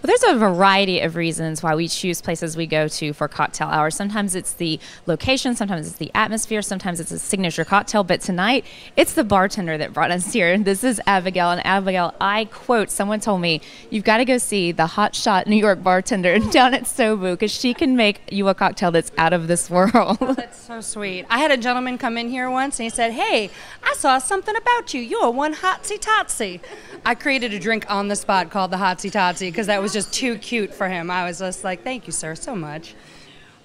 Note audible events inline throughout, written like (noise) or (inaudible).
Well, there's a variety of reasons why we choose places we go to for cocktail hour. Sometimes it's the location, sometimes it's the atmosphere, sometimes it's a signature cocktail. But tonight, it's the bartender that brought us here. This is Abigail. And Abigail, I quote, someone told me, you've got to go see the hot shot New York bartender (laughs) down at Sobou because she can make you a cocktail that's out of this world. Oh, that's so sweet. I had a gentleman come in here once and he said, Hey, I saw something about you. You're one hotsy totsy. I created a drink on the spot called the hotsy totsy because that was just too cute for him. I was just like, Thank you, sir, so much.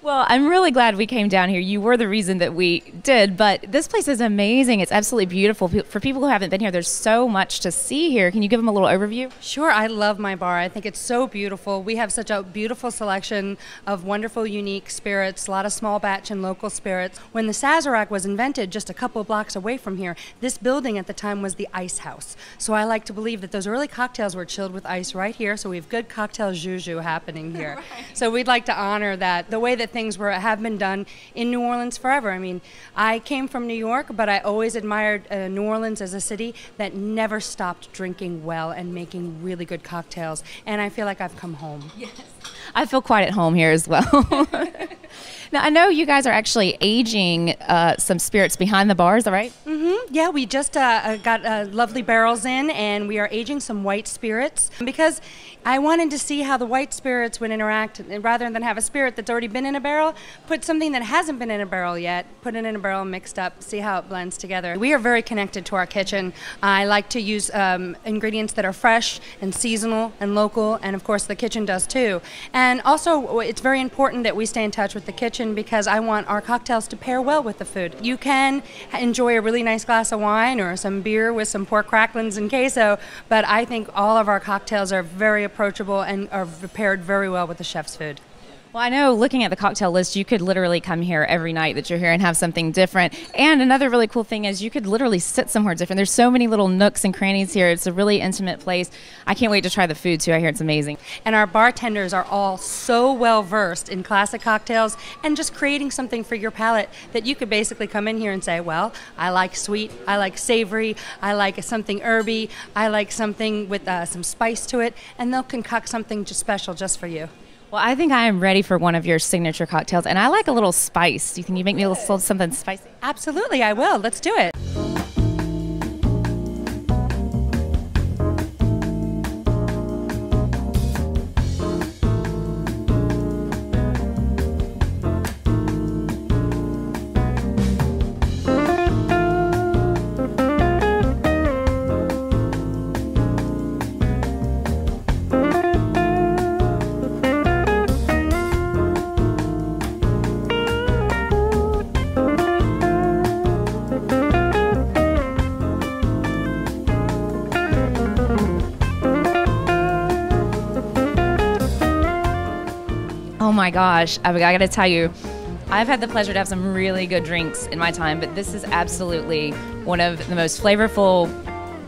Well, I'm really glad we came down here. You were the reason that we did, but this place is amazing. It's absolutely beautiful. For people who haven't been here, there's so much to see here. Can you give them a little overview? Sure. I love my bar. I think it's so beautiful. We have such a beautiful selection of wonderful, unique spirits, a lot of small batch and local spirits. When the Sazerac was invented just a couple blocks away from here, this building at the time was the ice house. So I like to believe that those early cocktails were chilled with ice right here. So we have good cocktail juju happening here. (laughs) right. So we'd like to honor that. The way that things were have been done in New Orleans forever. I mean, I came from New York, but I always admired uh, New Orleans as a city that never stopped drinking well and making really good cocktails. And I feel like I've come home. Yes. I feel quite at home here as well. (laughs) now, I know you guys are actually aging uh, some spirits behind the bars, all right? Mm-hmm. Yeah, we just uh, uh got uh, lovely barrels in, and we are aging some white spirits because I wanted to see how the white spirits would interact. And rather than have a spirit that's already been in a barrel, put something that hasn't been in a barrel yet, put it in a barrel mixed up, see how it blends together. We are very connected to our kitchen. I like to use um, ingredients that are fresh and seasonal and local, and of course the kitchen does too. And also, it's very important that we stay in touch with the kitchen because I want our cocktails to pair well with the food. You can enjoy a really nice glass of wine or some beer with some pork cracklings and queso, but I think all of our cocktails are very approachable and are prepared very well with the chef's food. Well, I know looking at the cocktail list, you could literally come here every night that you're here and have something different. And another really cool thing is you could literally sit somewhere different. There's so many little nooks and crannies here. It's a really intimate place. I can't wait to try the food too. I hear it's amazing. And our bartenders are all so well versed in classic cocktails and just creating something for your palate that you could basically come in here and say, well, I like sweet, I like savory, I like something herby, I like something with uh, some spice to it, and they'll concoct something just special just for you. Well, I think I am ready for one of your signature cocktails, and I like a little spice. You think you make me a little something spicy? Absolutely, I will. Let's do it. Oh my gosh, I, I got to tell you, I've had the pleasure to have some really good drinks in my time, but this is absolutely one of the most flavorful,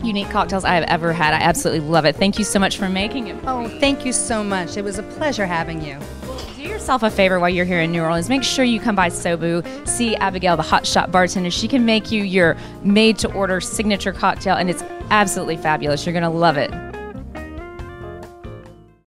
unique cocktails I have ever had. I absolutely love it. Thank you so much for making it. oh, thank you so much. It was a pleasure having you. Do yourself a favor while you're here in New Orleans. Make sure you come by Sobou, see Abigail, the hot shot bartender. She can make you your made to order signature cocktail, and it's absolutely fabulous. You're going to love it.